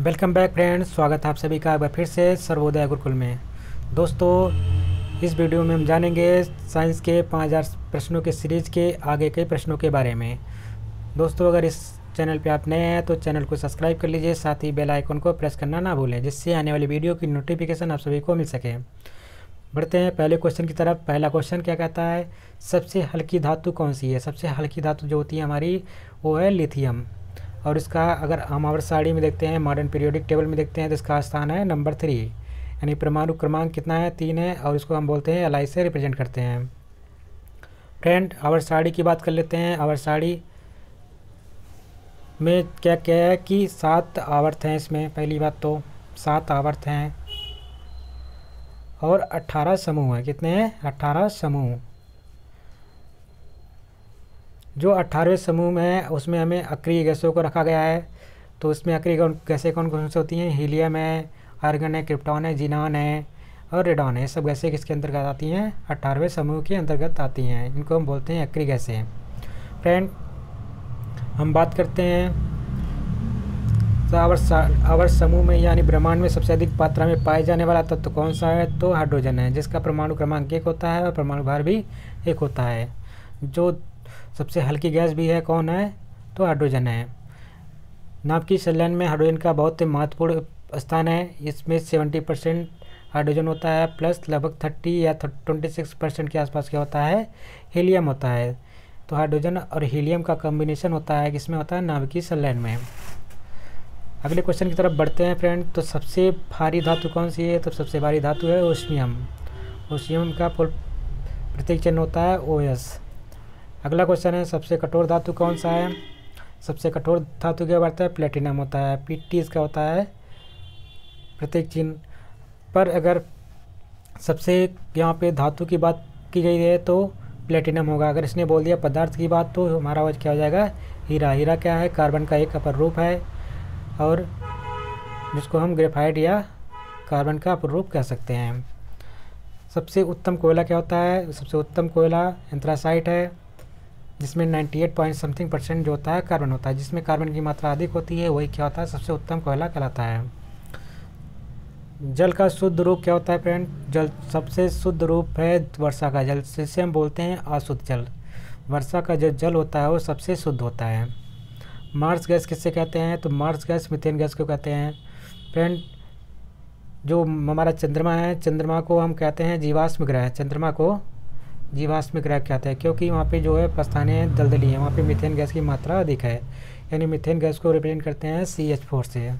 Welcome back friends, स्वागत है आप सभी का एक बार फिर से सर्वोदय गुरुकुल में। दोस्तों, इस वीडियो में हम जानेंगे साइंस के 5000 प्रश्नों के सीरीज़ के आगे के प्रश्नों के बारे में। दोस्तों, अगर इस चैनल पे आप नए हैं तो चैनल को सब्सक्राइब कर लीजिए, साथ ही बेल आइकन को प्रेस करना ना भूलें, जिससे आने वाली वीडियो की नोटिफिकेशन आप सभी को मिल सके। बढ़ते हैं पहले क्वेश्चन की तरफ़। पहला क्वेश्चन क्या कहता है, सबसे हल्की धातु कौन सी है? सबसे हल्की धातु जो होती है हमारी, वो है लिथियम। और इसका अगर हम आवर साड़ी में देखते हैं मॉडर्न पीरियोडिक टेबल में देखते हैं तो इसका स्थान है नंबर थ्री यानी परमाणु क्रमांक कितना है? तीन है और इसको हम बोलते हैं एल से रिप्रेजेंट करते हैं। फ्रेंड आवर साड़ी की बात कर लेते हैं। आवर साड़ी में क्या क्या है कि सात आवर्त हैं इसमें, पहली बात तो सात आवर्त हैं। और अट्ठारह समूह हैं। कितने हैं? अट्ठारह समूह। जो अट्ठारहवें समूह में है, उसमें हमें अक्रिय गैसों को रखा गया है। तो उसमें अक्रिय गैसें कौन कौन सी होती हैं? हीलियम है, आर्गन है, क्रिप्टॉन है, जिनान है और रेडॉन है। सब गैसें किसके अंतर्गत आती हैं? अट्ठारहवें समूह के अंतर्गत आती हैं। इनको हम बोलते हैं अक्रिय गैसें। फ्रेंड, हम बात करते हैं तो आवर आवर समूह में यानी ब्रह्मांड में सबसे अधिक मात्रा में पाए जाने वाला तत्व तो कौन सा है? तो हाइड्रोजन है, जिसका परमाणु क्रमांक एक होता है और परमाणु भार भी एक होता है। जो सबसे हल्की गैस भी है, कौन है? तो हाइड्रोजन है। नाभ की संलयन में हाइड्रोजन का बहुत ही महत्वपूर्ण स्थान है। इसमें सेवेंटी परसेंट हाइड्रोजन होता है प्लस लगभग थर्टी या ट्वेंटी सिक्स परसेंट के आसपास क्या होता है? हीलियम होता है। तो हाइड्रोजन और हीलियम का कॉम्बिनेशन होता है, किसमें होता है? नाभिकीय संलयन में। अगले क्वेश्चन की तरफ़ बढ़ते हैं फ्रेंड तो सबसे भारी धातु कौन सी है? तो सबसे भारी धातु है ओशियम। ओशियम का प्रतीक चिन्ह होता है ओ एस अगला क्वेश्चन है, सबसे कठोर धातु कौन सा है? सबसे कठोर धातु क्या बढ़ता है? प्लेटिनम होता है। पी टी इसका होता है प्रत्येक चिन्ह। पर अगर सबसे यहाँ पे धातु की बात की गई है तो प्लेटिनम होगा। अगर इसने बोल दिया पदार्थ की बात तो हमारा वज क्या हो जाएगा? हीरा। हीरा क्या है? कार्बन का एक अपर रूप है। और जिसको हम ग्रेफाइट या कार्बन का अपर रूप कह सकते हैं। सबसे उत्तम कोयला क्या होता है? सबसे उत्तम कोयला एंथ्रासाइट है। जिसमें 98 पॉइंट समथिंग परसेंट जो होता है कार्बन होता है, जिसमें कार्बन की मात्रा अधिक होती है, वही क्या होता है? सबसे उत्तम कोयला कहलाता है। जल का शुद्ध रूप क्या होता है फ्रेंड जल सबसे शुद्ध रूप है वर्षा का जल, जिसे हम बोलते हैं अशुद्ध जल। वर्षा का जो जल होता है, वो सबसे शुद्ध होता है। मार्स गैस किससे कहते हैं? तो मार्स गैस मिथेन गैस को कहते हैं। फ्रेंड जो हमारा चंद्रमा है, चंद्रमा को हम कहते हैं जीवाश्म ग्रह, चंद्रमा को जीवाश्म ग्रह कहते हैं, क्योंकि वहाँ पे जो है प्रस्थानीय दलदली है, वहाँ पे मीथेन गैस की मात्रा अधिक है। यानी मीथेन गैस को रिप्रेजेंट करते हैं सी एच फोर से।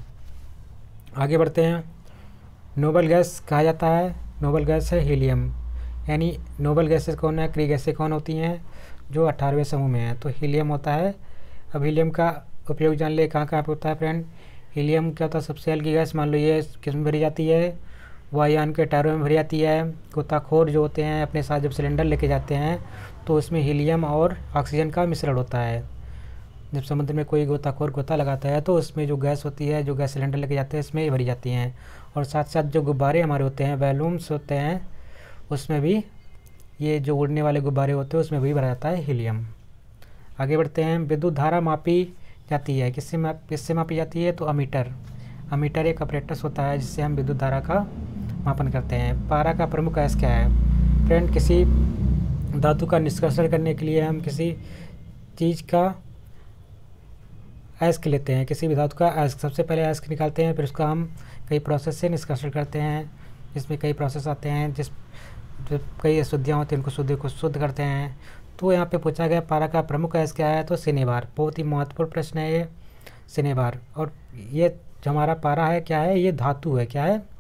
आगे बढ़ते हैं। नोबल गैस कहा जाता है? नोबल गैस है हीलियम यानी नोबल गैसेस कौन है? क्री गैसें कौन होती हैं? जो अट्ठारहवें समूह में है। तो हीलियम होता है। अब हीलियम का उपयोग जान ले, कहाँ कहाँ पर होता है फ्रेंड हीलियम क्या होता है? सबसे हल्की गैस मान लो ये किसमें भरी जाती है। वायुयान के टायरों में भरी जाती है। गोताखोर जो होते हैं, अपने साथ जब सिलेंडर लेके जाते हैं तो उसमें हीलियम और ऑक्सीजन का मिश्रण होता है। जब समुद्र में कोई गोताखोर गोता लगाता है तो उसमें जो गैस होती है, जो गैस सिलेंडर लेके जाते हैं इसमें भरी जाती हैं। और साथ साथ जो गुब्बारे हमारे होते हैं बैलूम्स होते हैं, उसमें भी ये जो उड़ने वाले गुब्बारे होते हैं, उसमें भी भरा जाता है हीलियम आगे बढ़ते हैं। विद्युत धारा मापी जाती है। किससे माप, किससे मापी जाती है? तो अमीटर। अमीटर एक ऑपरेटस होता है, जिससे हम विद्युत धारा का मापन करते हैं। पारा का प्रमुख अयस्क क्या है? फ्रेंड, किसी धातु का निष्कर्षण करने के लिए हम किसी चीज़ का अयस्क लेते हैं। किसी भी धातु का अयस्क सबसे पहले अयस्क निकालते हैं, फिर उसका हम कई प्रोसेस से निष्कर्षण करते हैं। जिसमें कई प्रोसेस आते हैं, जिस कई अशुद्धियाँ होती हैं, उनको शुद्ध को शुद्ध करते हैं। तो यहाँ पे पूछा गया, पारा का प्रमुख अयस्क क्या है? तो सिनेबार। बहुत ही महत्वपूर्ण प्रश्न है ये, सिनेबार। और ये जो हमारा पारा है, क्या है? ये धातु है, क्या है?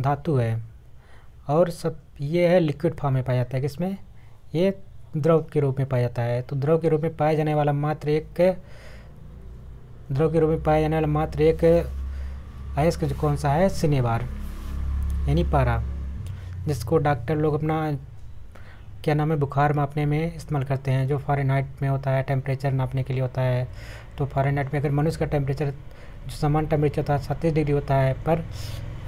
धातु है। और सब, ये है लिक्विड फॉर्म में पाया जाता है किसमें? ये द्रव के रूप में पाया जाता है। तो द्रव के रूप में पाया जाने वाला मात्र एक, द्रव के रूप में पाया जाने वाला मात्र एक अयस्क जो कौन सा है? सिनेबार, यानी पारा, जिसको डॉक्टर लोग अपना, क्या नाम है? बुखार मापने में इस्तेमाल करते हैं, जो फॉरेनहाइट में होता है टेम्परेचर नापने के लिए होता है। तो फॉरेनहाइट में अगर मनुष्य का टेम्परेचर जो समान टेम्परेचर होता है सत्तीस डिग्री होता है, पर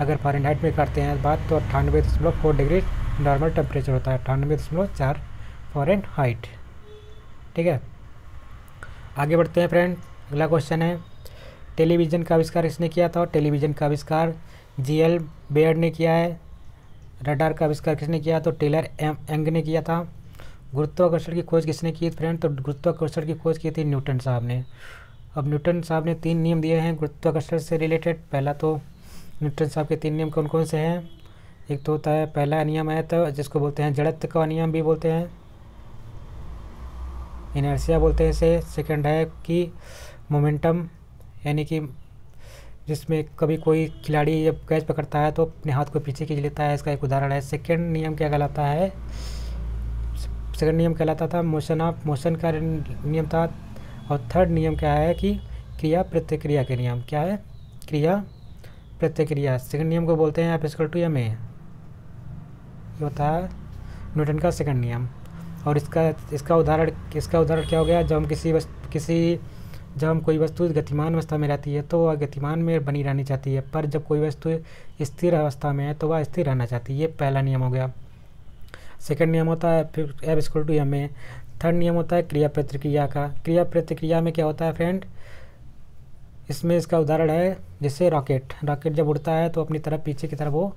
अगर फॉरेनहाइट में करते हैं बात तो अट्ठानवे दशमलव फोर डिग्री नॉर्मल टेम्परेचर होता है, अट्ठानवे दशमलव चार फॉरन हाइट ठीक है? आगे बढ़ते हैं फ्रेंड अगला क्वेश्चन है। टेलीविज़न का आविष्कार किसने किया था? टेलीविज़न का आविष्कार जी एल बेयर्ड ने किया है। रडार का आविष्कार किसने किया तो टेलर एम एंग ने किया था। गुरुत्वाकर्षण की खोज किसने की फ्रेंड तो गुरुत्वाकर्षण की खोज की थी न्यूटन साहब ने। अब न्यूटन साहब ने तीन नियम दिए हैं गुरुत्वाकर्षण से रिलेटेड पहला तो न्यूटन साहब के तीन नियम कौन कौन से हैं? एक तो होता है, पहला नियम है तो जिसको बोलते हैं जड़त्व का नियम भी बोलते हैं। इनर्सिया बोलते हैं इसे। सेकंड है कि मोमेंटम यानी कि जिसमें कभी कोई खिलाड़ी जब कैच पकड़ता है तो अपने हाथ को पीछे खींच लेता है, इसका एक उदाहरण है। सेकंड नियम क्या कहलाता है? सेकंड नियम कहलाता था मोशन ऑफ़ मोशन का नियम था। और थर्ड नियम क्या है कि क्रिया प्रतिक्रिया के नियम। क्या है? क्रिया प्रतिक्रिया सेकंड नियम को बोलते हैं आप इसकल टू एम ए होता है न्यूटन का सेकंड नियम। और इसका इसका उदाहरण इसका उदाहरण क्या हो गया? जब हम किसी वस्तु किसी, जब हम कोई वस्तु गतिमान अवस्था में रहती है तो वह गतिमान में बनी रहनी चाहती है। पर जब कोई वस्तु स्थिर अवस्था में है तो वह स्थिर रहना चाहती है। ये पहला नियम हो गया। सेकंड नियम होता है F equal to M A third नियम होता है क्रिया प्रतिक्रिया का। क्रिया प्रतिक्रिया में क्या होता है फ्रेंड इसमें इसका उदाहरण है, जैसे रॉकेट। रॉकेट जब उड़ता है तो अपनी तरफ़ पीछे की तरफ़ वो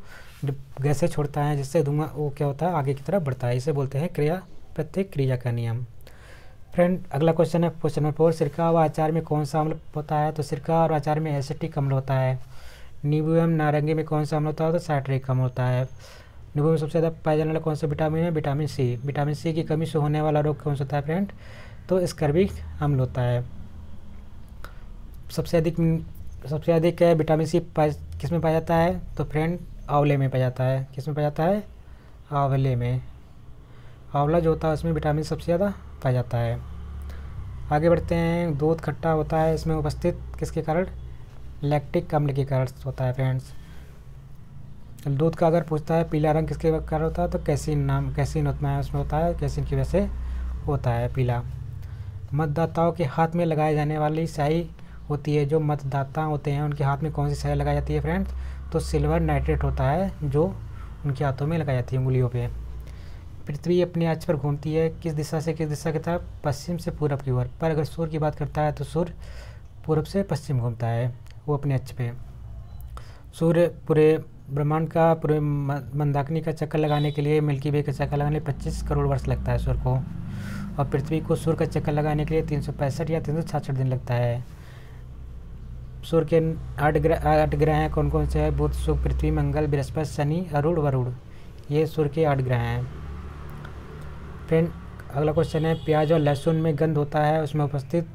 गैसें छोड़ता है, जिससे धुआँ, वो क्या होता है, आगे की तरफ़ बढ़ता है। इसे बोलते हैं क्रिया प्रतिक्रिया का नियम। फ्रेंड, अगला क्वेश्चन है, क्वेश्चन नंबर फोर। सिरका व आचार में कौन सा अम्ल होता है? तो सिरका और आचार में एसिटिक अम्ल होता है। नींबू एवं नारंगी में कौन सा अम्ल होता है? तो साइट्रिक अम्ल होता है। नींबू में सबसे ज़्यादा पाया जाने वाला कौन सा विटामिन है? Vitamin C. विटामिन सी की कमी से होने वाला रोग कौन सा होता है, फ्रेंड? तो स्कर्बिक अम्ल होता है। सबसे अधिक सबसे अधिक विटामिन सी किसमें पाया जाता है? तो फ्रेंड, आंवले में पाया जाता है। किसमें पाया जाता है? आंवले में। आंवला जो होता है, उसमें विटामिन सबसे ज़्यादा पाया जाता है। आगे बढ़ते हैं। दूध खट्टा होता है, इसमें उपस्थित किसके कारण? लैक्टिक अम्ल के कारण होता है, फ्रेंड्स। दूध का अगर पूछता है, पीला रंग किसके कारण होता है तो कैसीन नाम, कैसीन होता है, उसमें होता है, कैसीन की वजह से होता है पीला। मतदाताओं के हाथ में लगाए जाने वाली स्याही होती है, जो मतदाता होते हैं, उनके हाथ में कौन सी स्याही लगाई जाती है फ्रेंड्स तो सिल्वर नाइट्रेट होता है, जो उनके हाथों में लगाई जाती है उंगलियों पे। पृथ्वी अपने अक्ष पर घूमती है, किस दिशा से किस दिशा की तरफ़? पश्चिम से पूरब की ओर। पर अगर सूर्य की बात करता है तो सूर्य पूरब से पश्चिम घूमता है, वो अपने अक्ष पे। सूर्य पूरे ब्रह्मांड का, पूरे मंदाकिनी का चक्कर लगाने के लिए, मिल्की वे का चक्कर लगाने पच्चीस करोड़ वर्ष लगता है सूर्य को। और पृथ्वी को सूर्य का चक्कर लगाने के लिए तीन सौ पैंसठ या तीन सौ छियासठ दिन लगता है। सूर्य के आठ ग्रह आठ ग्रह हैं। कौन कौन से हैं? बुध, शुक्र, पृथ्वी, मंगल, बृहस्पति, शनि, अरुण, वरुण। ये सूर्य के आठ ग्रह हैं। फ्रेंड, अगला क्वेश्चन है, प्याज और लहसुन में गंध होता है, उसमें उपस्थित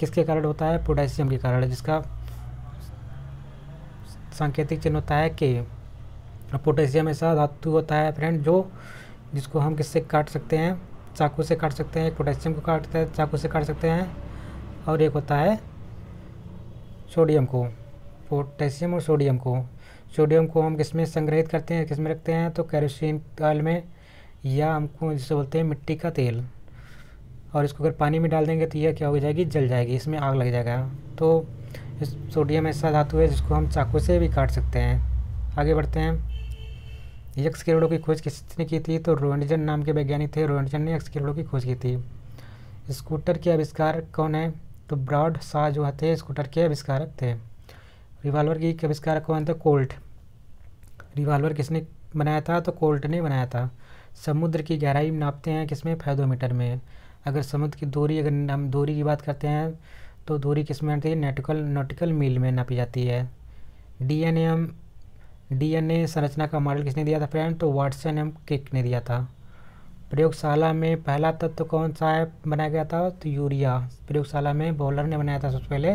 किसके कारण होता है? पोटेशियम के कारण, जिसका सांकेतिक चिन्ह होता है के पोटेशियम ऐसा धातु होता है, फ्रेंड, जो जिसको हम किससे काट सकते हैं? चाकू से काट सकते हैं पोटेशियम को काटते हैं, चाकू से काट सकते हैं, और एक होता है सोडियम को, पोटेशियम और सोडियम को। सोडियम को हम किसमें संग्रहित करते हैं किसमें रखते हैं? तो कैरोसिन तेल में, या हमको जिसे बोलते हैं मिट्टी का तेल। और इसको अगर पानी में डाल देंगे तो यह क्या हो जाएगी? जल जाएगी, इसमें आग लग जाएगा। तो इस सोडियम ऐसा धातु है जिसको हम चाकू से भी काट सकते हैं। आगे बढ़ते हैं। यक्स किरणों की खोज किसने की थी? तो रोएंटजन नाम के वैज्ञानिक थे। रोएंटजन ने यक्स किरणों की खोज की थी। स्कूटर के आविष्कार कौन है? तो ब्रॉड शाह जो थे स्कूटर के आविष्कारक थे। रिवाल्वर की आविष्कारक कौन थे? कोल्ट। रिवाल्वर किसने बनाया था? तो कोल्ट ने बनाया था। समुद्र की गहराई नापते हैं किसमें? फैदोमीटर में। अगर समुद्र की दूरी, अगर हम दूरी की बात करते हैं तो दूरी किसमें आती है? नेटिकल, नोटिकल मील में नापी जाती है। डीएनए हम डीएनए संरचना का मॉडल किसने दिया था फ्रेंड? तो वाटसन एम किक ने दिया था। प्रयोगशाला में पहला तत्व तो कौन सा है? बनाया गया था तो यूरिया। प्रयोगशाला में बॉलर ने बनाया था सबसे पहले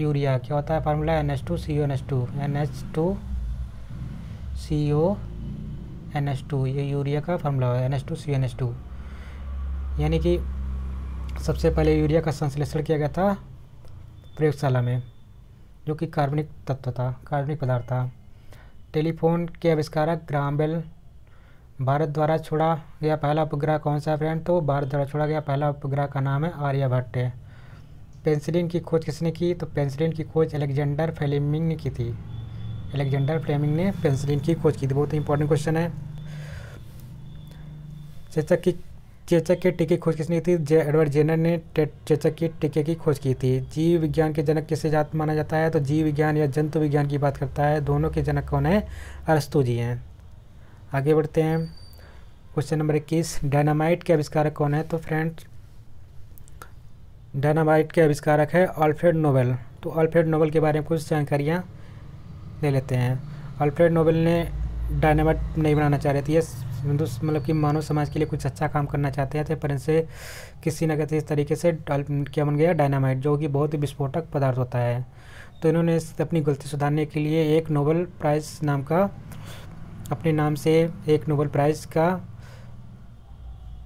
यूरिया। क्या होता है formula N H two C O N H two N H two C O N H two ये यूरिया का फार्मूला है। N H two C N H two यानी कि सबसे पहले यूरिया का संश्लेषण किया गया था प्रयोगशाला में, जो कि कार्बनिक तत्व था, कार्बनिक पदार्थ था। टेलीफोन के आविष्कारक ग्रामबेल भारत द्वारा छोड़ा गया पहला उपग्रह कौन सा है फ्रेंड? तो भारत द्वारा छोड़ा गया पहला उपग्रह का नाम है आर्यभट्ट पेंसिलिन की खोज किसने की? तो पेंसिलिन की खोज अलेक्जेंडर फ्लेमिंग ने की थी। अलेक्जेंडर फ्लेमिंग ने पेंसिलिन की खोज की थी। बहुत ही इंपॉर्टेंट क्वेश्चन है। चेचक की चेचक के टीके की खोज किसने की थी? जे एडवर्ड जेनर ने चेचक के टीके की खोज की थी। जीव विज्ञान के जनक किसे जात माना जाता है? तो जीव विज्ञान या जंतु विज्ञान की बात करता है। दोनों के जनक कौन है? अरस्तु जी हैं। आगे बढ़ते हैं। क्वेश्चन नंबर इक्कीस, डायनामाइट के आविष्कारक कौन है? तो फ्रेंड्स, डायनामाइट के आविष्कारक है अल्फ्रेड नोबेल। तो अल्फ्रेड नोबेल के बारे में कुछ जानकारियाँ ले लेते हैं। अल्फ्रेड नोबेल ने डायनामाइट नहीं बनाना चाह रहे थे। ये मतलब कि मानव समाज के लिए कुछ अच्छा काम करना चाहते थे, पर इनसे किसी न किसी तरीके से क्या बन गया डायनामाइट, जो कि बहुत ही विस्फोटक पदार्थ होता है। तो इन्होंने अपनी गलती सुधारने के लिए एक नोबल प्राइज़ नाम का अपने नाम से एक नोबल प्राइज़ का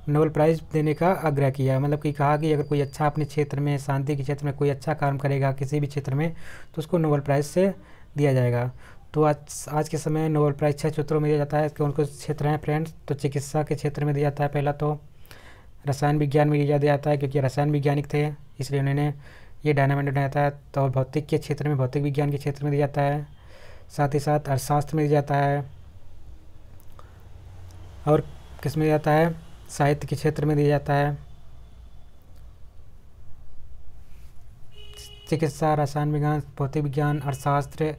नोबल प्राइज़ देने का आग्रह किया। मतलब कि कहा कि अगर कोई अच्छा अपने क्षेत्र में, शांति के क्षेत्र में कोई अच्छा काम करेगा, किसी भी क्षेत्र में तो उसको नोबल प्राइज़ से दिया जाएगा। तो आज आज के समय नोबल प्राइज़ छः क्षेत्रों में दिया जाता है। कौन उनको क्षेत्र हैं फ्रेंड्स तो चिकित्सा के क्षेत्र में दिया जाता है पहला तो। रसायन विज्ञान में दिया जाता है क्योंकि रसायन वैज्ञानिक थे, इसलिए उन्होंने ये डायनामेंट बनाया था तो भौतिक के क्षेत्र में, भौतिक विज्ञान के क्षेत्र में दिया जाता है। साथ ही साथ अर्थशास्त्र में दिया जाता है। और किसमें जाता है? साहित्य के क्षेत्र में दिया जाता है। चिकित्सा, रसायन विज्ञान, भौतिक विज्ञान, अर्थशास्त्र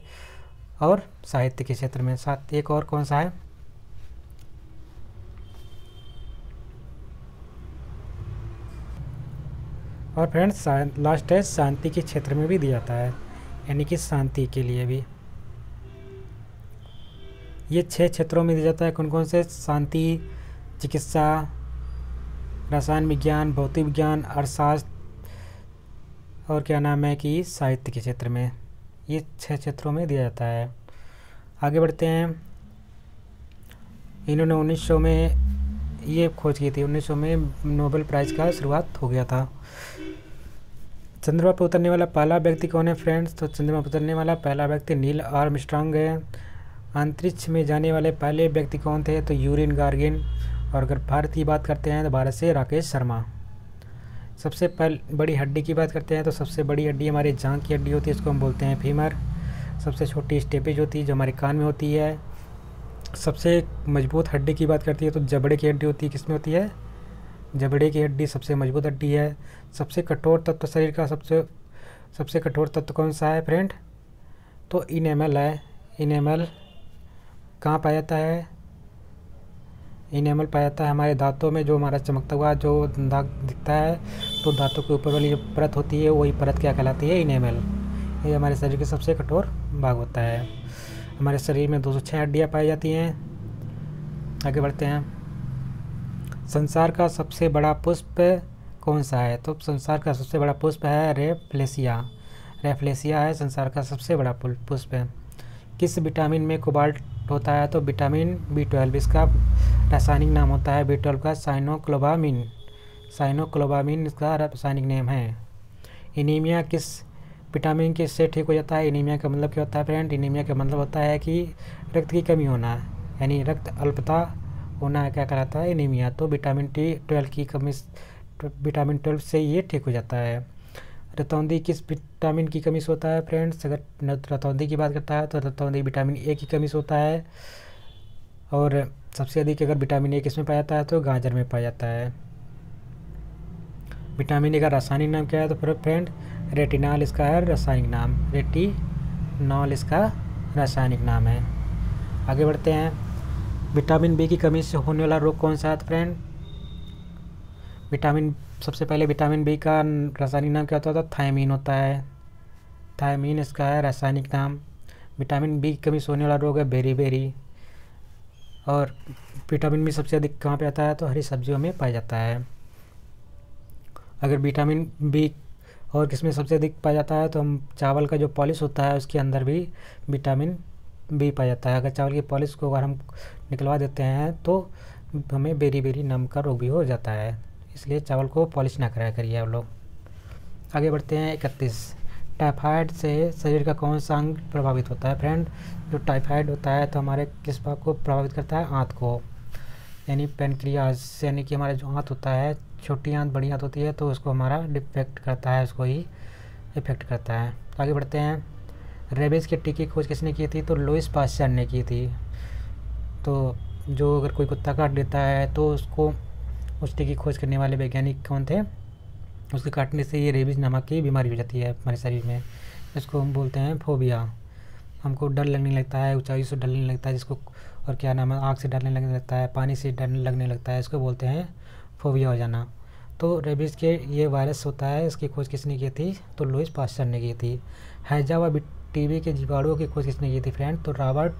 और साहित्य के क्षेत्र में। साथ, एक और कौन सा है? और फ्रेंड्स लास्ट है, शांति के क्षेत्र में भी दिया जाता है। यानी कि शांति के लिए भी। ये छह क्षेत्रों में दिया जाता है। कौन कौन से? शांति, चिकित्सा, रसायन विज्ञान, भौतिक विज्ञान, अर्थशास्त्र और क्या नाम है कि साहित्य के क्षेत्र में। ये छह क्षेत्रों में दिया जाता है। आगे बढ़ते हैं। इन्होंने 1900 में ये खोज की थी। 1900 में नोबेल प्राइज़ का शुरुआत हो गया था। चंद्रमा पर उतरने वाला पहला व्यक्ति कौन है फ्रेंड्स? तो चंद्रमा पर उतरने वाला पहला व्यक्ति नील आर्मस्ट्रांग है। अंतरिक्ष में जाने वाले पहले व्यक्ति कौन थे? तो यूरिन गार्गिन। और अगर भारत की बात करते हैं तो भारत से राकेश शर्मा। सबसे पहले, बड़ी हड्डी की बात करते हैं तो सबसे बड़ी हड्डी हमारे जांग की हड्डी होती है, इसको हम बोलते हैं फीमर। सबसे छोटी स्टेपेज होती है, जो हमारे कान में होती है। सबसे मज़बूत हड्डी की बात करती है तो जबड़े की हड्डी होती है। किसमें होती है? जबड़े की हड्डी सबसे मज़बूत हड्डी है। सबसे कठोर तत्व शरीर का सबसे सबसे कठोर तत्व कौन सा है, फ्रेंड? तो इनेमल है। इनेमल कहाँ पाया जाता है? इनेमल पाया जाता है हमारे दांतों में, जो हमारा चमकता हुआ, जो दाग दिखता है तो दांतों के ऊपर वाली जो परत होती है, वही परत क्या कहलाती है? इनेमल ये हमारे शरीर के सबसे कठोर भाग होता है। हमारे शरीर में दो सौ छः हड्डियाँ पाई जाती हैं। आगे बढ़ते हैं। संसार का सबसे बड़ा पुष्प कौन सा है? तो संसार का सबसे बड़ा पुष्प है रेफ्लेसिया। रेफ्लेसिया है संसार का सबसे बड़ा पुष्प। है किस विटामिन में कोबाल्ट होता है तो विटामिन बी ट्वेल्व इसका रासायनिक नाम होता है, बी ट्वेल्व का साइनोक्लोबामिन। साइनोक्लोबामिन इसका रासायनिक नेम है। इनीमिया किस विटामिन के से ठीक हो जाता है? इनीमिया का मतलब क्या होता है फ्रेंड इनीमिया का मतलब होता है कि रक्त की कमी होना, यानी रक्त अल्पता होना, क्या कहलाता है? इनीमिया तो विटामिन टी ट्वेल्व की कमी विटामिन ट्वेल्व से ये ठीक हो जाता है। रतौंदी किस विटामिन की कमी से होता है, फ्रेंड्स? अगर रतौंदी की बात करता है तो रतौंदी विटामिन ए की कमी से होता है। और सबसे अधिक अगर विटामिन ए किसमें पाया जाता है तो गाजर में पाया जाता है। विटामिन ए का रासायनिक नाम क्या है? तो फिर फ्रेंड, रेटिनॉल इसका है रासायनिक नाम। रेटिनॉल इसका रासायनिक नाम है। आगे बढ़ते हैं। विटामिन बी की कमी से होने वाला रोग कौन सा है फ्रेंड? विटामिन सबसे पहले विटामिन बी का रासायनिक नाम क्या होता था? थायमीन होता है। थायमीन इसका है रासायनिक नाम। विटामिन बी कमी से होने वाला रोग है, बेरी बेरी। और विटामिन बी सबसे अधिक कहाँ पे आता है? तो हरी सब्जियों में पाया जाता है। अगर विटामिन बी और किसमें सबसे अधिक पाया जाता है? तो हम चावल का जो पॉलिश होता है, उसके अंदर भी विटामिन बी पाया जाता है। अगर चावल की पॉलिश को अगर हम निकलवा देते हैं तो हमें बेरी बेरी नम का रोग भी हो जाता है। इसलिए चावल को पॉलिश ना कराया करिए आप लोग। आगे बढ़ते हैं, इकतीस। टाइफाइड से शरीर का कौन सा अंग प्रभावित होता है? फ्रेंड, जो टाइफाइड होता है तो हमारे किस भाग को प्रभावित करता है? आँत को। यानी पेनक्रियाज यानी कि हमारा जो आँत होता है, छोटी आंत, बड़ी आंत होती है तो उसको हमारा डिफेक्ट करता है, उसको ही इफ़ेक्ट करता है। आगे बढ़ते हैं। रेबीज़ के टीके खोज किसने की थी? तो लुइस पास्चर ने की थी। तो जो अगर कोई कुत्ता काट देता है तो उसको उसके की खोज करने वाले वैज्ञानिक कौन थे? उसके काटने से ये रेबीज नामक की बीमारी हो जाती है हमारे शरीर में। इसको हम बोलते हैं फोबिया। हमको डर लगने लगता है, ऊंचाई से डरने लगता है, जिसको और क्या नाम है आग से डरने लगने लगता है, पानी से डरने लगने लगता है, इसको बोलते हैं फोबिया हो जाना। तो रेबीज़ के ये वायरस होता है, इसकी खोज किसने की थी? तो लुइस पास्टर ने की थी। हैजा व टीबी के जीवाणुओं की खोज किसने की थी फ्रेंड? तो रॉबर्ट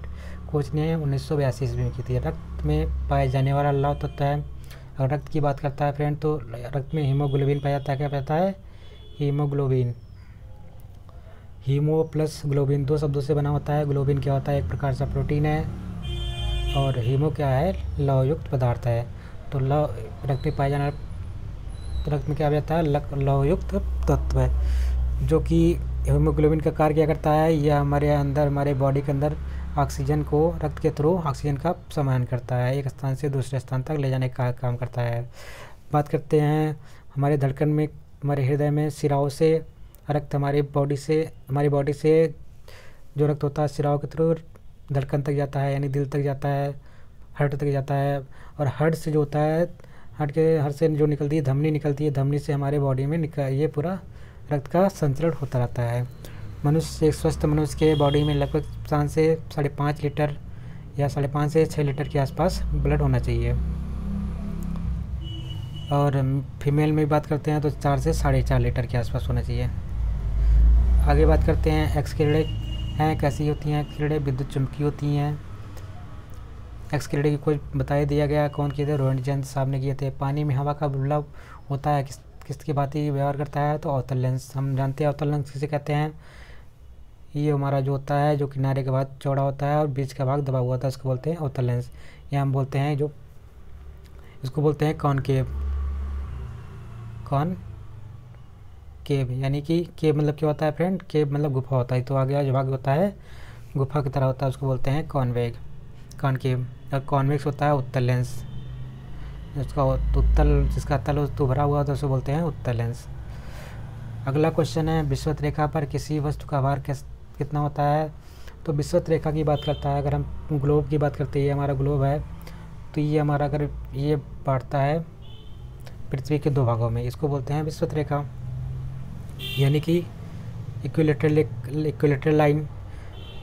कोच ने उन्नीस सौ बयासी ईस्वी में की थी। रक्त में पाए जाने वाला लव तत्व है अगर रक्त की बात करता है फ्रेंड तो रक्त में हीमोग्लोबिन पाया जाता है, क्या पाता है? हीमोग्लोबिन हीमो प्लस ग्लोबिन दो शब्दों से बना होता है। ग्लोबिन क्या होता है? एक प्रकार का प्रोटीन है। और हीमो क्या है? लवयुक्त पदार्थ है। तो लव रक्त में पाया जाना रक्त में क्या हो जाता है? लवयुक्त तत्व है। जो कि हीमोग्लोबिन का कार्य क्या करता है? यह हमारे अंदर, हमारे बॉडी के अंदर ऑक्सीजन को रक्त के थ्रू ऑक्सीजन का समायन करता है, एक स्थान से दूसरे स्थान तक ले जाने का काम करता है। बात करते हैं हमारे धड़कन में, हमारे हृदय में सिराओं से रक्त हमारी बॉडी से, हमारी बॉडी से जो रक्त होता है सिराओं के थ्रू धड़कन तक जाता है, यानी दिल तक जाता है हार्ट तक जाता है। और हार्ट से जो होता है हार्ट के हार्ट से जो निकलती है, धमनी निकलती है, धमनी से हमारे बॉडी में निकल, ये पूरा रक्त का संचरण होता रहता है। मनुष्य एक स्वस्थ मनुष्य के बॉडी में लगभग पाँच से साढ़े पाँच लीटर या साढ़े पाँच से छः लीटर के आसपास ब्लड होना चाहिए। और फीमेल में बात करते हैं तो चार से साढ़े चार लीटर के आसपास होना चाहिए। आगे बात करते हैं एक्स किरणें हैं, कैसी होती हैं? किरणें विद्युत चुंबकी होती हैं। एक्स किरणें की कोई बताया दिया गया, कौन किए थे? रोहिणी चंद साहब ने किए थे। पानी में हवा का बुल्ला होता है, किस किस की बात व्यवहार करता है? तो अवतल लेंस हम जानते हैं अवतल लेंस किसे कहते हैं? ये हमारा जो होता है, जो किनारे के बाद चौड़ा होता है और बीच का भाग दबा हुआ होता है उसको बोलते हैं अवतल लेंस या हम बोलते हैं जो, इसको बोलते हैं कॉन केव कॉन केव यानी कि केव मतलब क्या होता है फ्रेंड केव मतलब गुफा होता है। तो आगे जो भाग होता है, गुफा की तरह होता है, उसको बोलते हैं कॉनवेग कॉनकेव और कॉन्वेक्स होता है उत्तर लेंस जिसका उत्तल, जिसका तल तो भरा हुआ होता है, उसको बोलते हैं उत्तर लेंस अगला क्वेश्चन है, विश्वत रेखा पर किसी वस्तु का भार कितना होता है तो विश्वत रेखा की बात करता है। अगर हम ग्लोब की बात करते हैं, ये हमारा ग्लोब है तो ये हमारा अगर ये बांटता है पृथ्वी के दो भागों में, इसको बोलते हैं विश्वत रेखा। यानी कि इक्विलेटरल इक्विलेटरल लाइन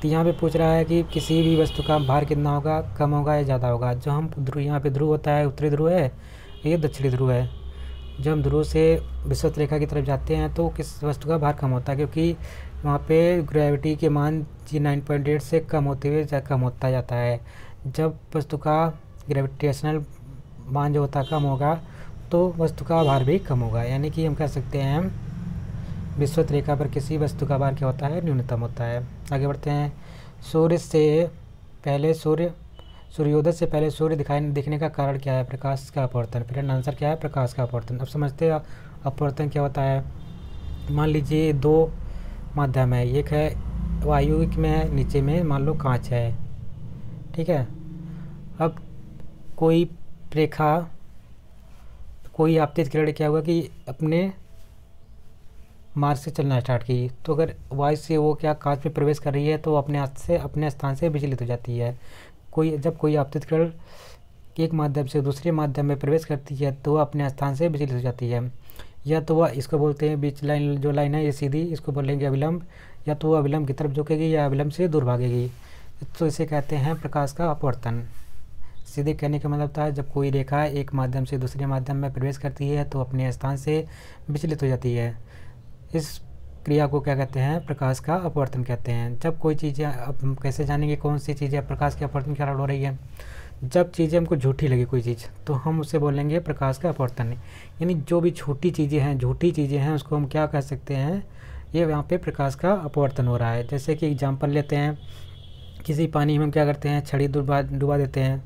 तो यहाँ पे पूछ रहा है कि किसी भी वस्तु का भार कितना होगा, कम होगा या ज़्यादा होगा। जो हम ध्रुव, यहाँ पे ध्रुव होता है, उत्तरी ध्रुव है, ये दक्षिणी ध्रुव है। जब हम ध्रुव से विश्वत रेखा की तरफ़ जाते हैं तो किस वस्तु का भार कम होता है? क्योंकि वहाँ पे ग्रेविटी के मान जी नाइन पॉइंट एट से कम होते हुए कम होता जाता है। जब वस्तु का ग्रेविटेशनल मान जो होता कम होगा तो वस्तु का भार भी कम होगा। यानी कि हम कह सकते हैं विश्वत रेखा पर किसी वस्तु का भार क्या होता है? न्यूनतम होता है। आगे बढ़ते हैं। सूर्य से पहले सूर्य, सूर्योदय से पहले सूर्य दिखाई दिखने का कारण क्या है? प्रकाश का अपवर्तन। फिर आंसर क्या है? प्रकाश का अपवर्तन। अब समझते हैं, अपवर्तन क्या होता है? मान लीजिए दो माध्यम है। एक है वायु में नीचे में, मान लो कांच है। ठीक है? अब कोई रेखा, कोई आपतित किरण क्या हुआ कि अपने मार्ग से चलना स्टार्ट की? तो अगर वायु से वो क्या कांच में प्रवेश कर रही है तो अपने हाथ से, अपने स्थान से विचलित हो जाती है। कोई, जब कोई आपतित किरण एक माध्यम से दूसरे माध्यम में प्रवेश करती है तो अपने स्थान से विचलित हो जाती है। या तो वह इसको बोलते हैं बीच लाइन, जो लाइन है ये सीधी, इसको बोलेंगे अविलंब, या तो वह अविलंब की तरफ़ झुकेगी या अविलंब से दूर भागेगी। तो इसे कहते हैं प्रकाश का अपवर्तन। सीधे कहने का मतलब था, जब कोई रेखा एक माध्यम से दूसरे माध्यम में प्रवेश करती है तो अपने स्थान से विचलित हो जाती है। इस क्रिया को क्या कहते हैं? प्रकाश का अपवर्तन कहते हैं। जब कोई चीज़ें, अब कैसे जानेंगे कौन सी चीज़ें प्रकाश के अपवर्तन के कारण हो रही है? जब चीज़ें हमको झूठी लगे कोई चीज़ तो हम उसे बोलेंगे प्रकाश का अपवर्तन। यानी जो भी छोटी चीज़ें हैं, झूठी चीज़ें हैं, उसको हम क्या कह सकते हैं? ये यहाँ पे प्रकाश का अपवर्तन हो रहा है। जैसे कि एग्ज़ाम्पल लेते हैं, किसी पानी में हम क्या करते हैं? छड़ी डुबा डुबा देते हैं।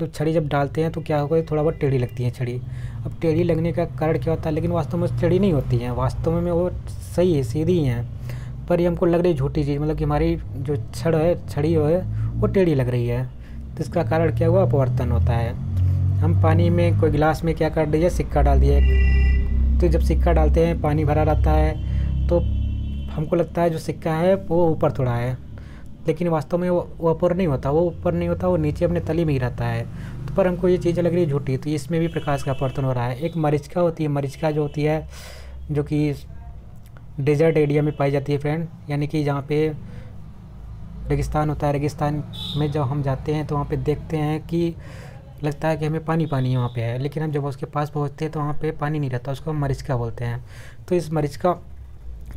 तो छड़ी जब डालते हैं तो क्या होगा? थोड़ा बहुत टेढ़ी लगती है छड़ी। अब टेढ़ी लगने का कारण क्या होता है? लेकिन वास्तव में टेढ़ी नहीं होती है। वास्तव में वो सही है, सीधी हैं। पर ये हमको लग रही झूठी चीज़। मतलब कि हमारी जो छड़ है, छड़ी है, वो टेढ़ी लग रही है। तो इसका कारण क्या हुआ? अपवर्तन होता है। हम पानी में कोई गिलास में क्या कर दिया? सिक्का डाल दिया। तो जब सिक्का डालते हैं, पानी भरा रहता है तो हमको लगता है जो सिक्का है, वो ऊपर थोड़ा है। लेकिन वास्तव में वो ऊपर नहीं होता। वो ऊपर नहीं होता, वो नीचे अपने तली में ही रहता है। तो पर हमको ये चीज़ लग रही है झूठी। तो इसमें भी प्रकाश का अपवर्तन हो रहा है। एक मरीचिका होती है मरीचिका जो होती है, जो कि डेजर्ट एरिया में पाई जाती है फ्रेंड यानी कि जहाँ पे रेगिस्तान होता है, रेगिस्तान में जब हम जाते हैं तो वहाँ पे देखते हैं कि लगता है कि हमें पानी पानी है वहाँ पे है। लेकिन हम जब उसके पास पहुँचते हैं तो वहाँ पे पानी नहीं रहता, उसको हम मरीचिका बोलते हैं। तो इस मरीचिका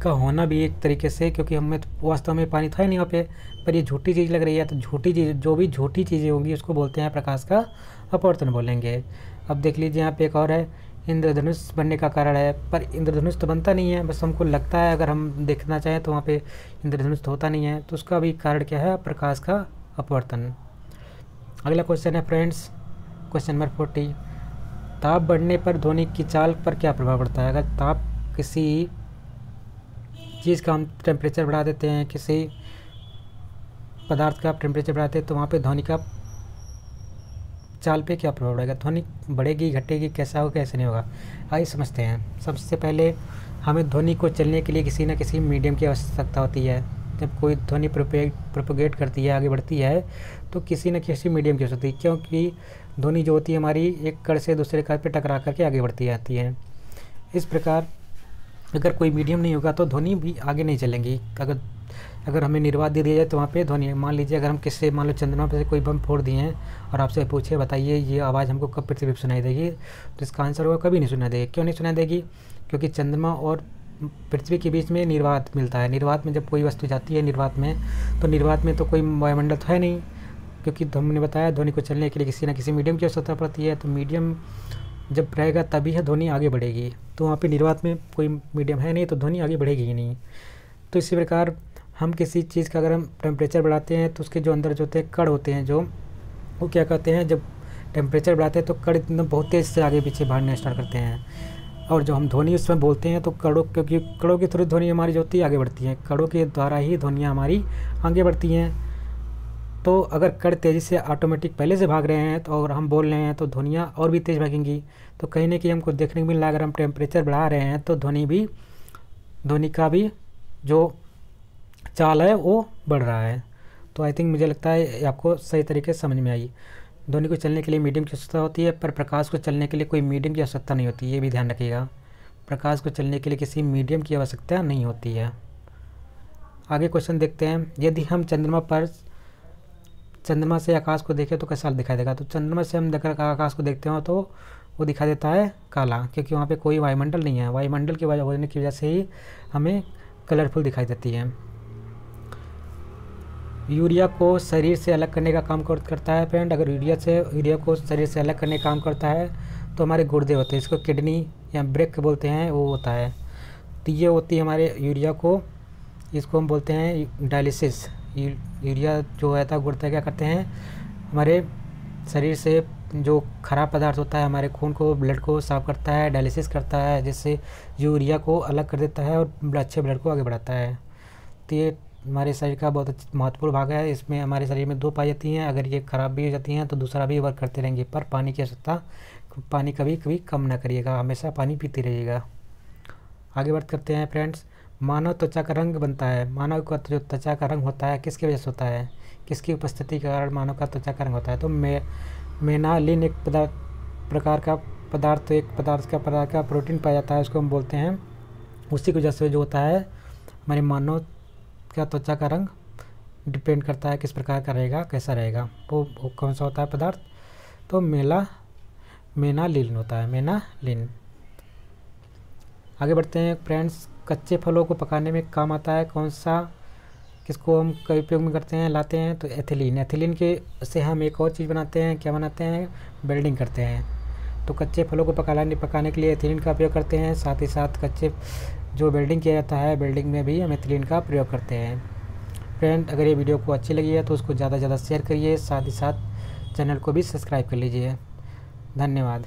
का होना भी एक तरीके से, क्योंकि हमें वास्तव में पानी था ही नहीं वहाँ पे, पर ये झूठी चीज़ लग रही है। तो झूठी चीज़, जो भी झूठी चीज़ें होंगी, उसको बोलते हैं प्रकाश का अपवर्तन बोलेंगे। अब देख लीजिए यहाँ पे एक और है। इंद्रधनुष बनने का कारण है, पर इंद्रधनुष तो बनता नहीं है। बस हमको लगता है, अगर हम देखना चाहें तो वहाँ पे इंद्रधनुष तो होता नहीं है। तो उसका भी कारण क्या है? प्रकाश का अपवर्तन। अगला क्वेश्चन है फ्रेंड्स क्वेश्चन नंबर फोर्टी ताप बढ़ने पर ध्वनि की चाल पर क्या प्रभाव पड़ता है? अगर ताप किसी चीज़ का हम टेम्परेचर बढ़ा देते हैं, किसी पदार्थ का टेम्परेचर बढ़ाते हैं तो वहाँ पे ध्वनि का चाल पे क्या प्रभाव पड़ेगा ध्वनि बढ़ेगी, घटेगी, कैसा होगा, कैसे नहीं होगा? आइए समझते हैं। सबसे पहले हमें ध्वनि को चलने के लिए किसी न किसी मीडियम की आवश्यकता होती है। जब कोई ध्वनि प्रोपोगेट करती है, आगे बढ़ती है तो किसी न किसी मीडियम की आवश्यकता है, क्योंकि ध्वनि जो होती है हमारी एक कड़ से दूसरे कड़ पर टकरा करके आगे बढ़ती जाती है। इस प्रकार अगर कोई मीडियम नहीं होगा तो ध्वनि भी आगे नहीं चलेंगी। अगर अगर हमें निर्वात दे दिया जाए तो वहाँ पे ध्वनि, मान लीजिए अगर हम किससे, मान लो चंद्रमा पे से कोई बम फोड़ दिए हैं और आपसे पूछे बताइए, ये आवाज़ हमको कब पृथ्वी पर सुनाई देगी? तो इसका आंसर होगा, कभी नहीं सुनाई देगी। क्यों नहीं सुनाई देगी? क्योंकि चंद्रमा और पृथ्वी के बीच में निर्वात मिलता है। निर्वात में जब कोई वस्तु जाती है निर्वात में तो निर्वात में तो कोई वायुमंडल तो है नहीं। क्योंकि हमने बताया, ध्वनि को चलने के लिए किसी न किसी मीडियम की आवश्यकता पड़ती है। तो मीडियम जब रहेगा तभी है ध्वनि आगे बढ़ेगी। तो वहाँ पे निर्वात में कोई मीडियम है नहीं तो ध्वनि आगे बढ़ेगी ही नहीं। तो इसी प्रकार हम किसी चीज़ का अगर हम टेम्परेचर बढ़ाते हैं तो उसके जो अंदर जो होते हैं कड़ होते हैं, जो वो क्या कहते हैं, जब टेम्परेचर बढ़ाते हैं तो कड़ एकदम बहुत तेज़ से आगे पीछे भागने स्टार्ट करते हैं। और जो हम ध्वनि उसमें बोलते हैं तो कड़ों क्योंकि कड़ों की थ्रू ध्वनि हमारी जो होती है आगे बढ़ती है। कड़ों के द्वारा ही ध्वनियाँ हमारी आगे बढ़ती हैं। तो अगर कड़ तेज़ी से ऑटोमेटिक पहले से भाग रहे हैं तो और हम बोल रहे हैं तो ध्वनियाँ और भी तेज़ भागेंगी। तो कहीं ना कहीं हमको देखने को मिल रहा है, अगर हम टेम्परेचर बढ़ा रहे हैं तो ध्वनि भी, ध्वनि का भी जो चाल है, वो बढ़ रहा है। तो आई थिंक मुझे लगता है आपको सही तरीके से समझ में आई। ध्वनि को चलने के लिए मीडियम की आवश्यकता होती है, पर प्रकाश को चलने के लिए कोई मीडियम की आवश्यकता नहीं होती, ये भी ध्यान रखिएगा। प्रकाश को चलने के लिए किसी मीडियम की आवश्यकता नहीं होती है। आगे क्वेश्चन देखते हैं। यदि हम चंद्रमा पर, चंद्रमा से आकाश को देखें तो कैसा दिखाई देगा? तो चंद्रमा से हम देखकर आकाश को देखते हो तो वो दिखाई देता है काला, क्योंकि वहाँ पे कोई वायुमंडल नहीं है। वायुमंडल की वजह होने की वजह से ही हमें कलरफुल दिखाई देती है। यूरिया को शरीर से अलग करने का काम करता है फ्रेंड। अगर यूरिया से, यूरिया को शरीर से अलग करने का काम करता है तो हमारे गुर्दे होते हैं। इसको किडनी या ब्रेक बोलते हैं, वो होता है। तो ये होती है हमारे यूरिया को। इसको हम बोलते हैं डायलिसिस। यूरिया जो है, गुर्दे क्या करते हैं? हमारे शरीर से जो खराब पदार्थ होता है, हमारे खून को, ब्लड को साफ़ करता है, डायलिसिस करता है, जिससे यूरिया को अलग कर देता है और अच्छे ब्लड को आगे बढ़ाता है। तो ये हमारे शरीर का बहुत महत्वपूर्ण भाग है। इसमें हमारे शरीर में दो पाई जाती हैं। अगर ये ख़राब भी हो जाती हैं तो दूसरा भी वर्क करते रहेंगे। पर पानी की आवश्यकता, पानी कभी कभी कम ना करिएगा। हमेशा पानी पीते रहिएगा। आगे बात करते हैं फ्रेंड्स मानव त्वचा का रंग बनता है। मानव का जो त्वचा का रंग होता है। किसकी वजह से होता है? किसकी उपस्थिति के कारण मानव का त्वचा का रंग होता है? तो मे, मेनालिन एक पदार्थ प्रकार का पदार्थ, एक पदार्थ का पदार्थ का प्रोटीन पाया जाता है। उसको हम बोलते हैं। उसी की वजह से जो होता है, हमारे मानव का त्वचा का रंग डिपेंड करता है किस प्रकार का रहेगा कैसा रहेगा। वो, वो कौन सा होता है पदार्थ? तो मेला मेना लिन होता है मेना लिन आगे बढ़ते हैं फ्रेंड्स कच्चे फलों को पकाने में काम आता है। कौन सा किसको हम कई उपयोग में करते हैं लाते हैं तो एथिलीन। एथिलीन के से हम एक और चीज़ बनाते हैं क्या बनाते हैं? बेल्डिंग करते हैं। तो कच्चे फलों को पकाने पकाने के लिए एथिलीन का उपयोग करते हैं साथ ही साथ कच्चे जो वेल्डिंग किया जाता है, वेल्डिंग में भी हम एथिलीन का प्रयोग करते हैं। फ्रेंड, अगर ये वीडियो को अच्छी लगी है तो उसको ज़्यादा से ज़्यादा शेयर करिए, साथ ही साथ चैनल को भी सब्सक्राइब कर लीजिए। धन्यवाद।